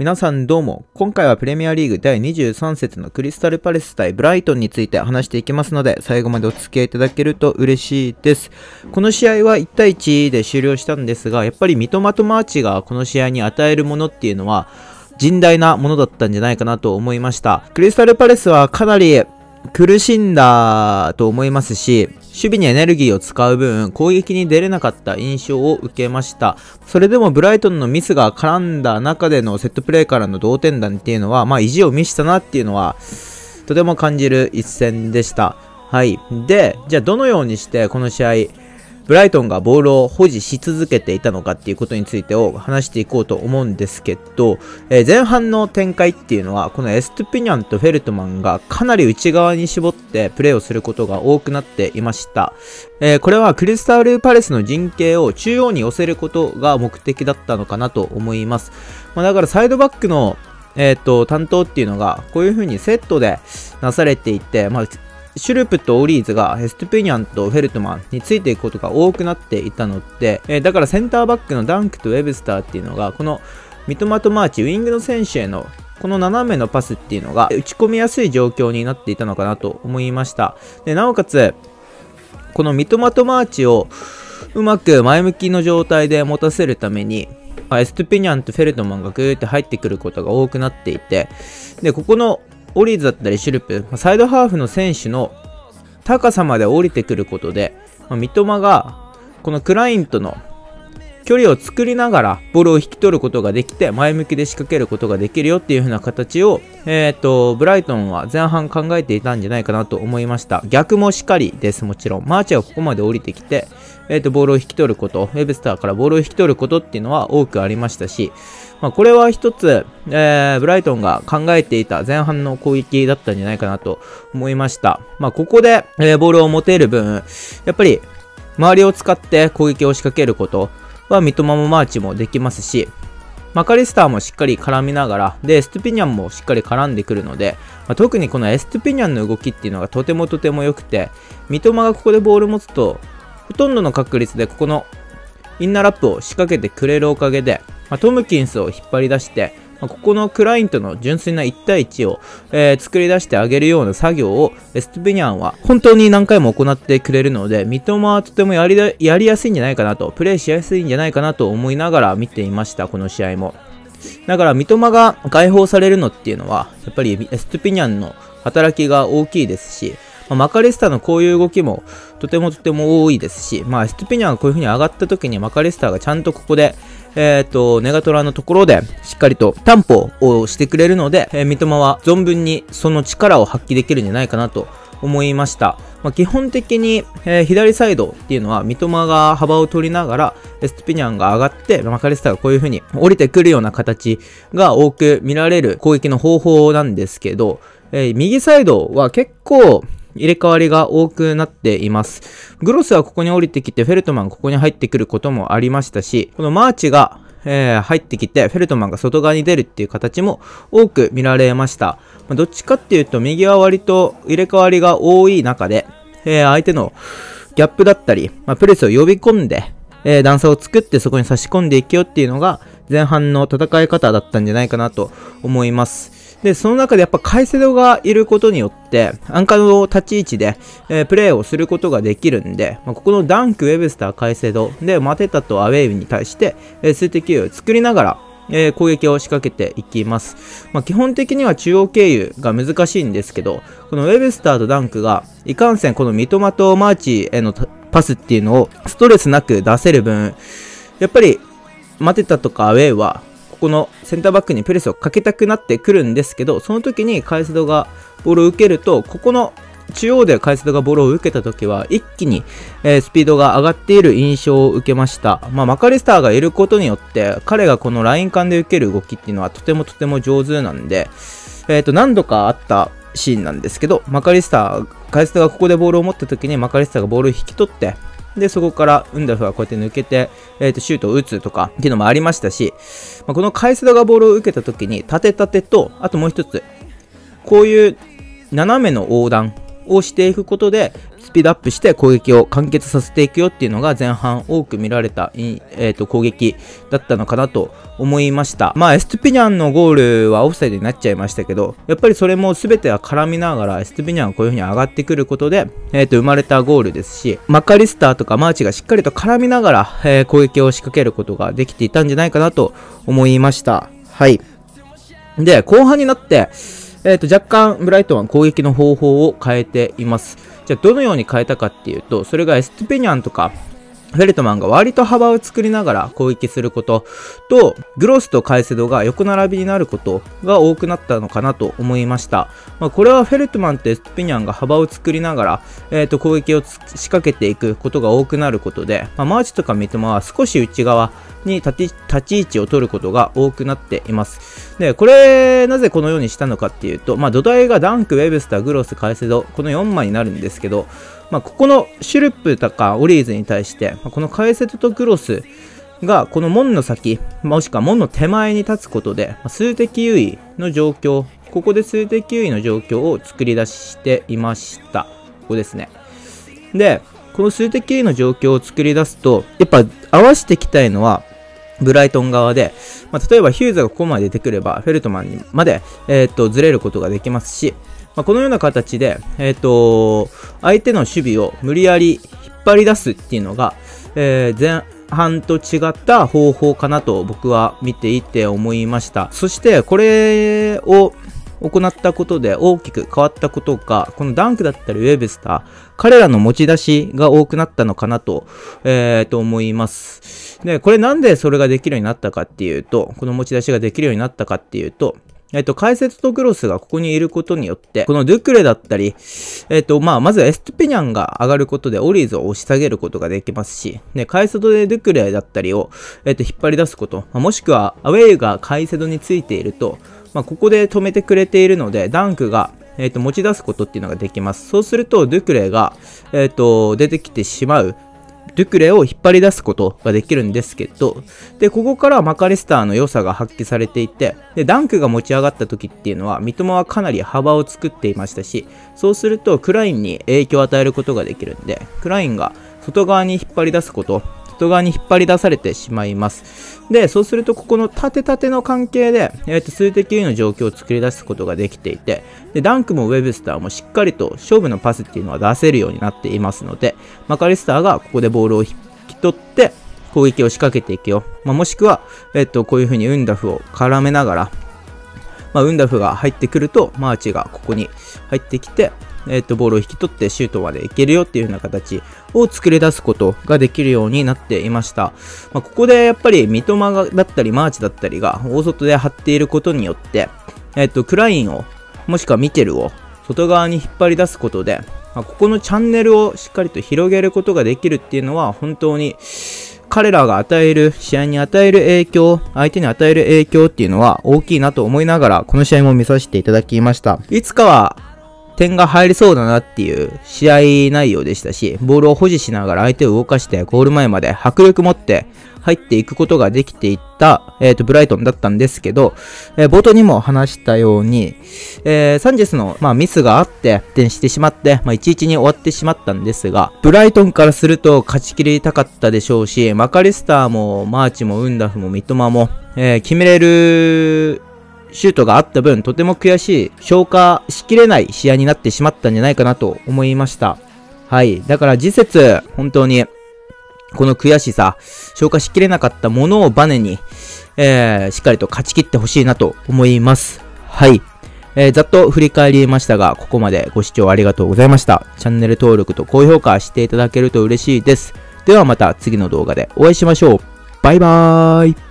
皆さんどうも、今回はプレミアリーグ第23節のクリスタルパレス対ブライトンについて話していきますので、最後までお付き合いいただけると嬉しいです。この試合は1対1で終了したんですが、やっぱり三笘とマーチがこの試合に与えるものっていうのは、甚大なものだったんじゃないかなと思いました。クリスタルパレスはかなり苦しんだと思いますし、守備にエネルギーを使う分、攻撃に出れなかった印象を受けました。それでもブライトンのミスが絡んだ中でのセットプレーからの同点弾っていうのは、まあ意地を見せたなっていうのは、とても感じる一戦でした。はい。で、じゃあどのようにしてこの試合、ブライトンがボールを保持し続けていたのかっていうことについてを話していこうと思うんですけど、えー、前半の展開っていうのは、このエストゥピニャンとフェルトマンがかなり内側に絞ってプレーをすることが多くなっていました。えー、これはクリスタルパレスの陣形を中央に寄せることが目的だったのかなと思います。まあ、だからサイドバックのえっ、ー、と、担当っていうのが、こういう風にセットでなされていて、まあ、シュルプとオリーズがヘストピニャンとフェルトマンについていくことが多くなっていたので、えー、だからセンターバックのダンクとウェブスターっていうのが、このミトマトマーチ、ウィングの選手へのこの斜めのパスっていうのが打ち込みやすい状況になっていたのかなと思いました。でなおかつ、このミトマトマーチをうまく前向きの状態で持たせるために、エストピニャンとフェルトマンがグーって入ってくることが多くなっていて、で、ここのオリーズだったりシュルプ、サイドハーフの選手の高さまで降りてくることで、まあ、三笘がこのクラインとの距離を作りながらボールを引き取ることができて前向きで仕掛けることができるよっていう風な形を、えっ、ー、と、ブライトンは前半考えていたんじゃないかなと思いました。逆もしっかりです、もちろん。マーチはここまで降りてきて、えっ、ー、と、ボールを引き取ること、ウェブスターからボールを引き取ることっていうのは多くありましたし、まあ、これは一つ、えー、ブライトンが考えていた前半の攻撃だったんじゃないかなと思いました。まあ、ここで、えー、ボールを持てる分、やっぱり、周りを使って攻撃を仕掛けることは、三笘もマーチもできますし、マカリスターもしっかり絡みながら、で、エストピニャンもしっかり絡んでくるので、まあ、特にこのエストピニャンの動きっていうのがとてもとても良くて、三笘がここでボール持つと、ほとんどの確率でここのインナーラップを仕掛けてくれるおかげで、まあ、トムキンスを引っ張り出して、ま、ここのクラインとの純粋な1対1を、えー、作り出してあげるような作業をエストゥピニャンは本当に何回も行ってくれるので、三笘はとてもやりやりやすいんじゃないかなと、プレイしやすいんじゃないかなと思いながら見ていました、この試合も。だから三笘が解放されるのっていうのは、やっぱりエストゥピニャンの働きが大きいですし、まあ、マカリスタのこういう動きもとてもとても多いですし、まあ、エストピニャンがこういう風に上がった時にマカリスタがちゃんとここで、えっ、ー、と、ネガトラのところでしっかりと担保をしてくれるので、えー、三笘は存分にその力を発揮できるんじゃないかなと思いました。まあ、基本的に、えー、左サイドっていうのは三笘が幅を取りながらエストピニャンが上がってマカリスターがこういう風に降りてくるような形が多く見られる攻撃の方法なんですけど、えー、右サイドは結構入れ替わりが多くなっています。グロスはここに降りてきて、フェルトマンここに入ってくることもありましたし、このマーチが、えー、入ってきて、フェルトマンが外側に出るっていう形も多く見られました。まあ、どっちかっていうと、右は割と入れ替わりが多い中で、えー、相手のギャップだったり、まあ、プレスを呼び込んで、えー、段差を作ってそこに差し込んでいくよっていうのが前半の戦い方だったんじゃないかなと思います。で、その中でやっぱカイセドがいることによって、アンカーの立ち位置で、えー、プレーをすることができるんで、まあ、ここのダンク、ウェブスター、カイセドで、マテタとアウェイに対して、えー、数的優位を作りながら、えー、攻撃を仕掛けていきます。まあ、基本的には中央経由が難しいんですけど、このウェブスターとダンクが、いかんせんこの三笘とマーチへのパスっていうのをストレスなく出せる分、やっぱり、マテタとかアイェウは、このセンターバックにプレスをかけたくなってくるんですけど、その時にカイセドがボールを受けると、ここの中央でカイセドがボールを受けた時は一気に、えー、スピードが上がっている印象を受けました。まあ、マカリスターがいることによって彼がこのライン間で受ける動きっていうのはとてもとても上手なんで、えっ、ー、と何度かあったシーンなんですけど、マカリスター、カイセドがここでボールを持った時にマカリスターがボールを引き取って、で、そこからウンダフはこうやって抜けて、えっ、ー、と、シュートを打つとかっていうのもありましたし、まあ、このカイスダがボールを受けた時に、縦縦と、あともう一つ、こういう斜めの横断をしていくことで、スピードアップして攻撃を完結させていくよっていうのが前半多く見られた、えー、と攻撃だったのかなと思いました。まあ、エストピニャンのゴールはオフサイドになっちゃいましたけど、やっぱりそれも全ては絡みながら、エストピニャンがこういう風に上がってくることで、えっ、ー、と、生まれたゴールですし、マカリスターとかマーチがしっかりと絡みながら、えー、攻撃を仕掛けることができていたんじゃないかなと思いました。はい。で、後半になって、えっ、ー、と、若干、ブライトンは攻撃の方法を変えています。じゃあ、どのように変えたかっていうと、それがエストピニャンとか、フェルトマンが割と幅を作りながら攻撃することと、グロスとカイセドが横並びになることが多くなったのかなと思いました。まあ、これはフェルトマンとエストピニャンが幅を作りながら、えー、と攻撃を仕掛けていくことが多くなることで、まあ、マーチとか三笘は少し内側に立ち立ち位置を取ることが多くなっています。で、これ、なぜこのようにしたのかっていうと、まあ、土台がダンク、ウェブスター、グロス、カイセド、この4枚になるんですけど、まあ、ここのシュルップとかオリーズに対して、まあ、このカエセトとグロスがこの門の先、もしくは門の手前に立つことで、まあ、数的優位の状況、ここで数的優位の状況を作り出していました。ここですね。で、この数的優位の状況を作り出すと、やっぱ合わせていきたいのは、ブライトン側で、まあ、例えばヒューズがここまで出てくれば、フェルトマンにまで、えー、っと、ずれることができますし、まあ、このような形で、えっ、と、相手の守備を無理やり引っ張り出すっていうのが、えー、前半と違った方法かなと僕は見ていて思いました。そして、これを行ったことで大きく変わったことが、このダンクだったりウェブスター、彼らの持ち出しが多くなったのかなと、えー、と思います。で、これなんでそれができるようになったかっていうと、この持ち出しができるようになったかっていうと、えっと、解説とグロスがここにいることによって、このドゥクレだったり、えっと、まあ、まずエストペニャンが上がることでオリーズを押し下げることができますし、ね、カイセドでドゥクレだったりを、えっと、引っ張り出すこと、ま、もしくはアウェイがカイセドについていると、まあ、ここで止めてくれているので、ダンクが、えっと、持ち出すことっていうのができます。そうすると、ドゥクレが、えっと、出てきてしまう。ドゥクレを引っ張り出すことができるんですけど、で、ここからマカリスターの良さが発揮されていて、で、ダンクが持ち上がった時っていうのは、三笘はかなり幅を作っていましたし、そうするとクラインに影響を与えることができるんで、クラインが外側に引っ張り出すこと、外側に引っ張り出されてしまいます。で、そうするとここの縦縦の関係で、えー、と数的優位の状況を作り出すことができていて、で、ダンクもウェブスターもしっかりと勝負のパスっていうのは出せるようになっていますので、マカリスターがここでボールを引き取って、攻撃を仕掛けていくよ。まあ、もしくは、えっ、と、こういう風にウンダフを絡めながら、まあ、ウンダフが入ってくると、マーチがここに入ってきて、えっ、と、ボールを引き取ってシュートまでいけるよっていう風な形を作り出すことができるようになっていました。まあ、ここでやっぱり三笘がだったりマーチだったりが大外で張っていることによって、えっ、と、クラインを、もしくはミケルを外側に引っ張り出すことで、まあ、ここのチャンネルをしっかりと広げることができるっていうのは本当に彼らが与える、試合に与える影響、相手に与える影響っていうのは大きいなと思いながら、この試合も見させていただきました。いつかは点が入りそうだなっていう試合内容でしたし、ボールを保持しながら相手を動かしてゴール前まで迫力持って入っていくことができていった、えっ、ー、と、ブライトンだったんですけど、えー、冒頭にも話したように、えー、サンチェスの、まあ、ミスがあって、失点してしまって、まあ、1-1に終わってしまったんですが、ブライトンからすると勝ち切りたかったでしょうし、マカリスターも、マーチも、ウンダフも、三笘も、えー、決めれるシュートがあった分、とても悔しい、消化しきれない試合になってしまったんじゃないかなと思いました。はい。だから次節、本当に、この悔しさ、消化しきれなかったものをバネに、えー、しっかりと勝ち切ってほしいなと思います。はい。えー、ざっと振り返りましたが、ここまでご視聴ありがとうございました。チャンネル登録と高評価していただけると嬉しいです。ではまた次の動画でお会いしましょう。バイバーイ。